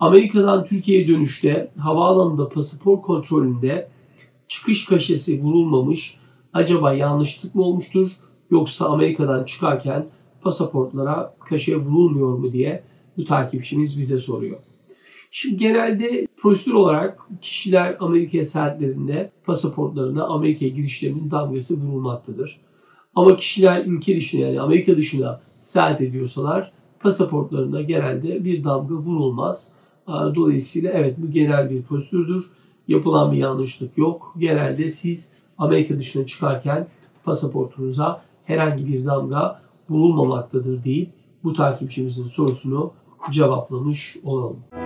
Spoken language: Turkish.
Amerika'dan Türkiye'ye dönüşte havaalanında pasaport kontrolünde çıkış kaşesi vurulmamış. Acaba yanlışlık mı olmuştur yoksa Amerika'dan çıkarken pasaportlara kaşe vurulmuyor mu diye bu takipçimiz bize soruyor. Şimdi genelde prosedür olarak kişiler Amerika'ya seyahatlerinde pasaportlarına Amerika'ya girişlerinin damgası vurulmaktadır. Ama kişiler ülke dışına yani Amerika dışına seyahat ediyorsalar pasaportlarına genelde bir damga vurulmaz. Dolayısıyla evet bu genel bir prosedürdür. Yapılan bir yanlışlık yok. Genelde siz Amerika dışına çıkarken pasaportunuza herhangi bir damga vurulmamaktadır deyip bu takipçimizin sorusunu cevaplamış olalım.